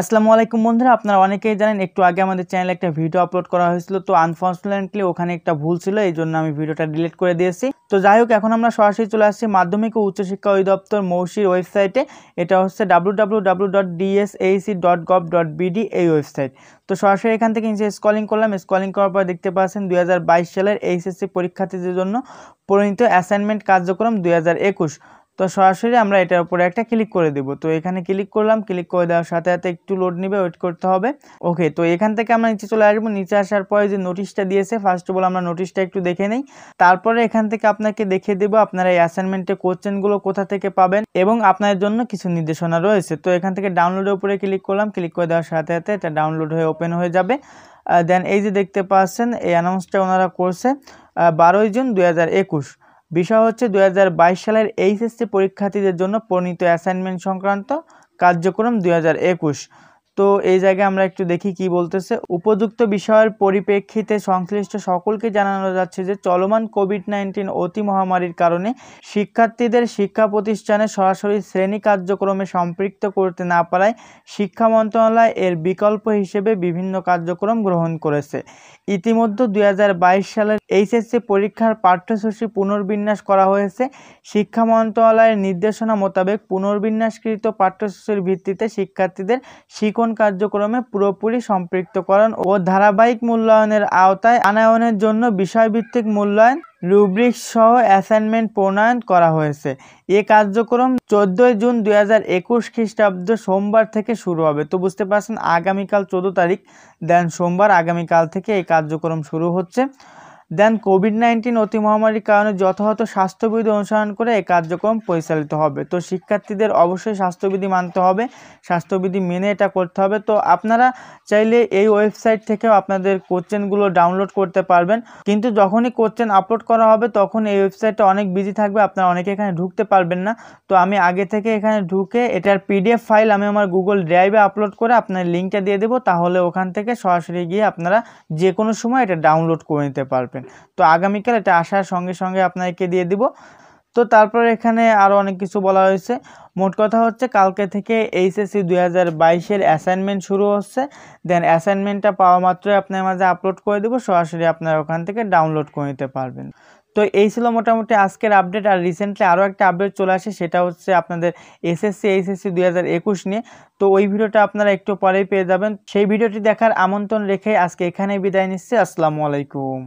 আসসালামু আলাইকুম বন্ধুরা, আপনারা অনেকেই জানেন একটু আগে আমাদের চ্যানেলে একটা ভিডিও আপলোড করা হয়েছিল, তো আনফর্চুনেটলি ওখানে একটা ভুল ছিল, এই জন্য আমি ভিডিওটা ডিলিট করে দিয়েছি। তো যাই হোক, এখন আমরা সরাসরি চলে আসছি মাধ্যমিক ও উচ্চশিক্ষা অধিদপ্তর মৌসির ওয়েবসাইটে, এটা হচ্ছে বিডি এই ওয়েবসাইট। তো সরাসরি এখান থেকে নিচে স্কলিং করলাম স্কলিং করার পর দেখতে পাচ্ছেন দুই হাজার বাইশ সালের এইচএসসি পরীক্ষার্থীদের জন্য পরিণত অ্যাসাইনমেন্ট কার্যক্রম দুই হাজার একুশ। তো সরাসরি আমরা এটার উপরে একটা ক্লিক করে দেব। তো এখানে ক্লিক করলাম ক্লিক করে দেওয়ার সাথে সাথে একটু লোড নেবে ওয়েট করতে হবে। ওকে তো এখান থেকে আমরা নিচে চলে আসব। নিচে আসার পরে যে নোটিশটা দিয়েছে ফার্স্ট অফ অল আমরা নোটিশটা একটু দেখে নেই। তারপরে এখান থেকে আপনাকে দেখিয়ে দেবো আপনারা এই অ্যাসাইনমেন্টের কোশ্চেনগুলো কোথা থেকে পাবেন এবং আপনার জন্য কিছু নির্দেশনা রয়েছে। তো এখান থেকে ডাউনলোডের উপরে ক্লিক করলাম। ক্লিক করে দেওয়ার সাথে সাথে এটা ডাউনলোড হয়ে ওপেন হয়ে যাবে। দেন এই যে দেখতে পাচ্ছেন, এই অ্যানাউন্সটা ওনারা করছে বারোই জুন দু দুই বিষয় হচ্ছে দুই হাজার বাইশ সালের এইচএসসি পরীক্ষার্থীদের জন্য প্রণীত অ্যাসাইনমেন্ট সংক্রান্ত কার্যক্রম দুই হাজার একুশ। তো এই জায়গায় আমরা একটু দেখি কি বলতেছে। উপযুক্ত বিষয়ের পরিপ্রেক্ষিতে সংশ্লিষ্ট সকলকে জানানো যাচ্ছে যে, চলমান কোভিড নাইন্টিন অতি মহামারীর কারণে শিক্ষার্থীদের শিক্ষা প্রতিষ্ঠানে সরাসরি শ্রেণি কার্যক্রমে সম্পৃক্ত করতে না পারায় শিক্ষা মন্ত্রণালয় এর বিকল্প হিসেবে বিভিন্ন কার্যক্রম গ্রহণ করেছে। ইতিমধ্যে দু হাজার বাইশ সালের এইচএসসি পরীক্ষার পাঠ্যসূচি পুনর্বিন্যাস করা হয়েছে। শিক্ষা মন্ত্রণালয়ের নির্দেশনা মোতাবেক পুনর্বিন্যাসকৃত পাঠ্যসূচির ভিত্তিতে শিক্ষার্থীদের শিক্ষণ কার্যক্রমে পুরোপুরি সম্পৃক্তকরণ ও ধারাবাহিক মূল্যায়নের আওতায় আনায়নের জন্য বিষয়ভিত্তিক মূল্যায়ন রুব্রিক্স সহ অ্যাসাইনমেন্ট প্রণয়ন করা হয়েছে। এ কার্যক্রম চোদ্দোই জুন দুই হাজার একুশ খ্রিস্টাব্দ সোমবার থেকে শুরু হবে। তো বুঝতে পারছেন, আগামীকাল চোদ্দ তারিখ, দেন সোমবার আগামীকাল থেকে এই কার্যক্রম শুরু হচ্ছে। দেন কোভিড নাইন্টিন অতি মহামারীর কারণে যথাযথ স্বাস্থ্যবিধি অনুসরণ করে এই কার্যক্রম পরিচালিত হবে। তো শিক্ষার্থীদের অবশ্যই স্বাস্থ্যবিধি মানতে হবে, স্বাস্থ্যবিধি মেনে এটা করতে হবে। তো আপনারা চাইলে এই ওয়েবসাইট থেকেও আপনাদের কোশ্চেনগুলো ডাউনলোড করতে পারবেন। কিন্তু যখনই কোশ্চেন আপলোড করা হবে তখন এই ওয়েবসাইটটা অনেক বিজি থাকবে, আপনারা অনেকে এখানে ঢুকতে পারবেন না। তো আমি আগে থেকে এখানে ঢুকে এটার পিডিএফ ফাইল আমি আমার গুগল ড্রাইভে আপলোড করে আপনার লিঙ্কটা দিয়ে দেবো। তাহলে ওখান থেকে সরাসরি গিয়ে আপনারা যে কোনো সময় এটা ডাউনলোড করে নিতে পারবেন। পারবেন তো আগামীকাল এটা আসার সঙ্গে সঙ্গে আপনাকে দিয়ে দিব। তো তারপর এখানে আরও অনেক কিছু বলা হয়েছে। মোট কথা হচ্ছে কালকে থেকে এইচএসসি দুই হাজার বাইশের অ্যাসাইনমেন্ট শুরু হচ্ছে। দেন অ্যাসাইনমেন্টটা পাওয়া মাত্রই আপনার মাঝে আপলোড করে দেবো। সরাসরি আপনারা ওখান থেকে ডাউনলোড করে নিতে পারবেন। তো এই ছিল মোটামুটি আজকের আপডেট আর রিসেন্টলি আরও একটা আপডেট চলে আসে, সেটা হচ্ছে আপনাদের এসএসসি, এইচএসসি দুই হাজার একুশ নিয়ে। তো ওই ভিডিওটা আপনারা একটু পরেই পেয়ে যাবেন। সেই ভিডিওটি দেখার আমন্ত্রণ রেখে আজকে এখানেই বিদায় নিচ্ছি। আসসালামু আলাইকুম।